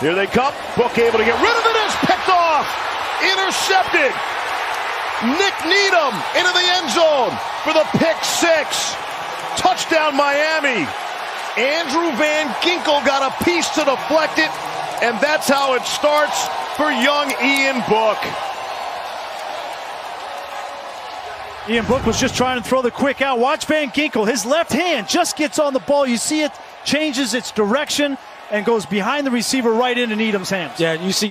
Here they come. Book able to get rid of it. it. Is picked off. Intercepted. Nick Needham into the end zone for the pick six. Touchdown Miami. Andrew Van Ginkel got a piece to deflect it, and that's how it starts for young Ian Book. Ian Book was just trying to throw the quick out. Watch Van Ginkel. His left hand just gets on the ball. You see it changes its direction and goes behind the receiver right into Needham's hands. Yeah, you see